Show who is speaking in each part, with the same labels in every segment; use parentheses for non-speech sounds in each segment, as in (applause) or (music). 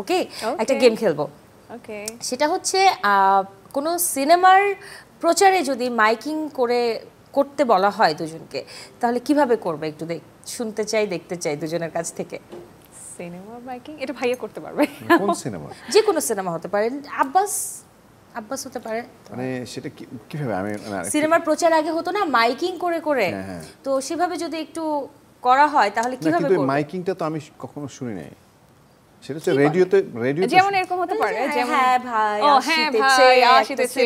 Speaker 1: ওকে একটা গেম খেলব।
Speaker 2: ওকে
Speaker 1: সেটা হচ্ছে কোনো সিনেমার প্রচারে যদি মাইকিং করে করতে বলা হয় দুজনকে তাহলে কীভাবে করবে একটু দেখ শুনতে চাই দেখতে চাই দুজনের কাছ থেকে?
Speaker 2: সিনেমা বাইকিং এটা ভাইয়া করতে পারবে।
Speaker 3: কোন সিনেমা? (laughs)
Speaker 1: যে কোনো সিনেমা হতে পারে। আব্বাস আব্বাস হতে পারে।
Speaker 3: মানে সেটা কীভাবে? আমি মানে
Speaker 1: সিনেমার প্রচার আগে হতো না মাইকিং করে করে।
Speaker 3: হ্যাঁ, হ্যাঁ।
Speaker 1: তো সেভাবে যদি একটু করা হয় তাহলে কীভাবে
Speaker 3: মাইকিংটা তো আমি কখনো শুনি নাই। সেটা হচ্ছে রেডিওতে রেডিওতে
Speaker 2: যেমন এরকম হতে পারে
Speaker 1: হ্যাঁ,
Speaker 2: যেমন
Speaker 1: হ্যাঁ ভাই,
Speaker 2: ও হ্যাঁ ভাই আসিতেছে।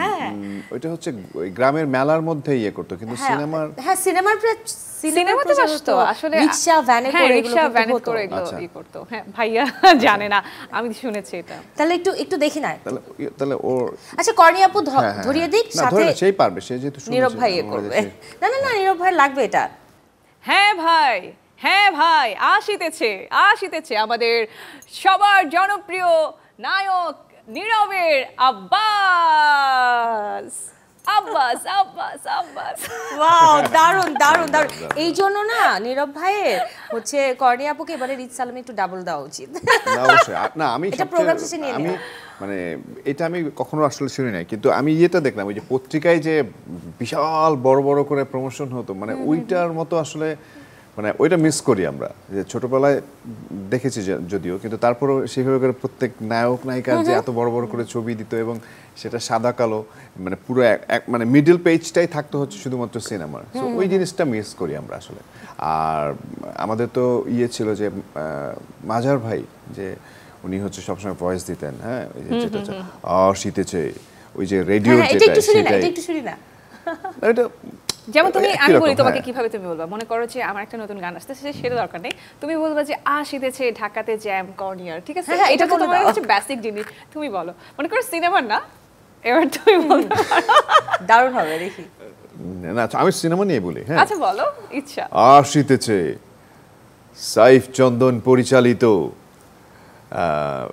Speaker 1: হ্যাঁ।
Speaker 3: ওইটা হচ্ছে ওই গ্রামের মেলার মধ্যে ইয়ে করতো কিন্তু
Speaker 1: হ্যাঁ,
Speaker 3: সিনেমার
Speaker 1: হ্যাঁ সিনেমার
Speaker 2: সিনেমাতে আসতো আসলে
Speaker 1: রিক্সা ভ্যানে করে কিন্তু
Speaker 2: ভ্যানে করে এগুলো
Speaker 3: আচ্ছা।
Speaker 2: ই করতো। হ্যাঁ ভাইয়া জানে না আমি শুনেছি এটা।
Speaker 1: তাহলে একটু একটু দেখি না।
Speaker 3: তাহলে তাহলে ওর
Speaker 1: আচ্ছা কর্ণি আপু ধরিয়ে। দিক সাথে
Speaker 3: সেই পারবে সে যেহেতু
Speaker 1: নীরব ভাই ইয়ে করবে। না না না নীরব ভাই লাগবে এটা।
Speaker 2: হ্যাঁ ভাই। হ্যাঁ ভাই আসিতেছে আসিতেছে আমাদের সবার জনপ্রিয় নায়ক নীরবের আব্বাস। আব্বাস আব্বাস আব্বাস।
Speaker 1: ওয়াও দারুণ দারুণ দারুণ এই জন্য না নীরব ভাইয়ের হচ্ছে কর্ণি আপুকে এবারে রিচ সালামে একটু ডাবল দেওয়া উচিত।
Speaker 3: না আমি
Speaker 1: এটা
Speaker 3: সবচেয়ে-
Speaker 1: শেষে নিয়ে
Speaker 3: আমি মানে এটা আমি কখনো আসলে শুনি নাই কিন্তু আমি ইয়েটা দেখলাম ওই যে পত্রিকায় যে বিশাল বড় বড় করে প্রমোশন হতো মানে ওইটার মতো আসলে মানে ওইটা মিস করি আমরা। যে ছোটবেলায় দেখেছি যদিও কিন্তু তারপরেও সেভাবে করে প্রত্যেক নায়ক নায়িকার যে এত বড় বড় করে ছবি দিত এবং সেটা সাদা কালো মানে পুরো এক- মানে মিডল পেজটাই থাকতো হচ্ছে শুধুমাত্র সিনেমার তো ওই জিনিসটা মিস করি আমরা আসলে। আর আমাদের তো ইয়ে ছিল যে মাজার ভাই যে উনি হচ্ছে সবসময় ভয়েস দিতেন হ্যাঁ? যেটা হচ্ছে, আ শীতেছে ওই যে রেডিও
Speaker 1: হ্যাঁ এটা
Speaker 3: যেটা সেটাই।
Speaker 1: এটা
Speaker 2: যেমন তুমি আমি বলি তোমাকে
Speaker 3: হ্যাঁ।
Speaker 2: কীভাবে তুমি বলবা? মনে করো যে আমার একটা নতুন গান আসতেছে সেটা দরকার নেই। তুমি বলবা যে আসিতেছে ঢাকাতে জ্যাম কর্নিয়ার ঠিক আছে?
Speaker 1: হ্যাঁ, হ্যাঁ,
Speaker 2: এটা তো তোমার
Speaker 1: দাও।
Speaker 2: হচ্ছে বেসিক জিনিস। তুমি বলো। মনে করো সিনেমার না? এবার তুমি বলো।
Speaker 1: দারুণ হবে দেখি।
Speaker 3: না আমি সিনেমা নিয়ে বলি হ্যাঁ।
Speaker 2: আচ্ছা বলো। ইচ্ছা।
Speaker 3: আসিতেছে সাইফ চন্দন পরিচালিত আহ,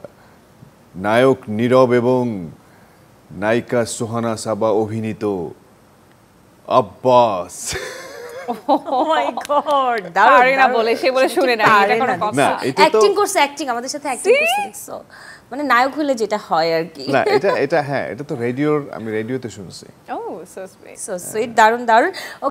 Speaker 3: নায়ক নীরব এবং নায়িকা সোহানা সাবা অভিনীত আব্বাস
Speaker 1: ও মাই গড দারুণ
Speaker 2: পারে না বলে, সে বলে শুনে না, এটা কোনো কথা।
Speaker 3: না, এটা তো-
Speaker 1: অ্যাক্টিং করছে অ্যাক্টিং আমাদের সাথে অ্যাক্টিং করছে মানে নায়ক হলে যেটা হয় আর কি।
Speaker 3: না এটা এটা হ্যাঁ এটা তো রেডিওর আমি রেডিওতে শুনছি।
Speaker 2: ও সো সুইট
Speaker 1: সো সুইট দারুণ দারুণ।